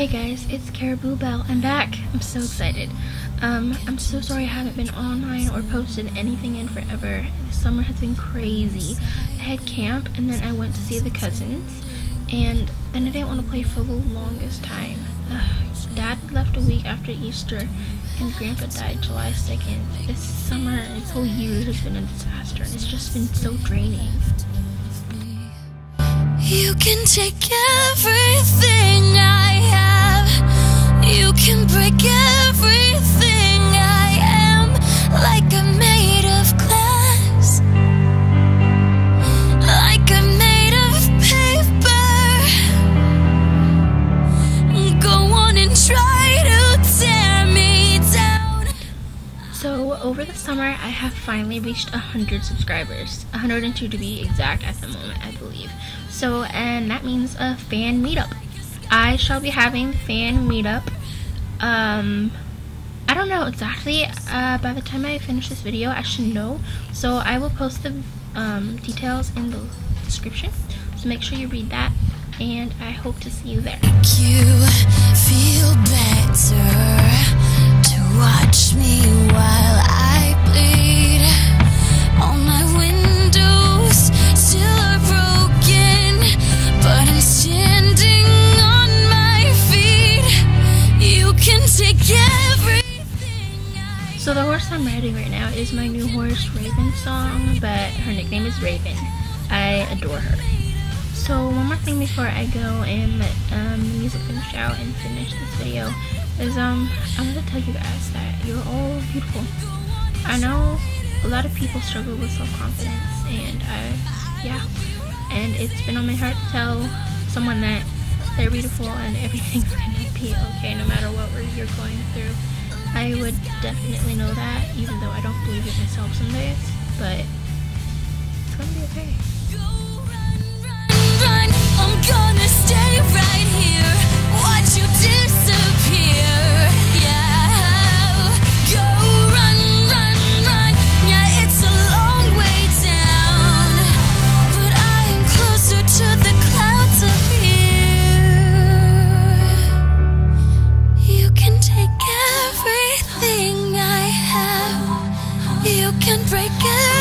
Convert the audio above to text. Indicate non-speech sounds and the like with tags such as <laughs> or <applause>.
Hey guys, it's Caribou Belle. I'm back. I'm so excited. Um, I'm so sorry I haven't been online or posted anything in forever. The summer has been crazy. I had camp and then I went to see the cousins and then I didn't want to play for the longest time. Ugh. Dad left a week after Easter and Grandpa died July 2nd. This summer, this whole year has been a disaster and it's just been so draining. You can take everything over the summer, I have finally reached 100 subscribers. 102 to be exact at the moment, I believe. So, and that means a fan meetup. I shall be having fan meetup. Um, I don't know exactly. Uh, by the time I finish this video, I should know. So I will post the um, details in the description. So make sure you read that. And I hope to see you there. So the horse I'm riding right now is my new horse Raven song, but her nickname is Raven. I adore her. So one more thing before I go and let um, the music finish out and finish this video is um I want to tell you guys that you're all beautiful. I know a lot of people struggle with self-confidence and I yeah and it's been on my heart to tell someone that they're beautiful and everything's <laughs> gonna be okay no matter what you're going through. I would definitely know that, even though I don't believe it myself some days, but it's gonna be okay. can break it.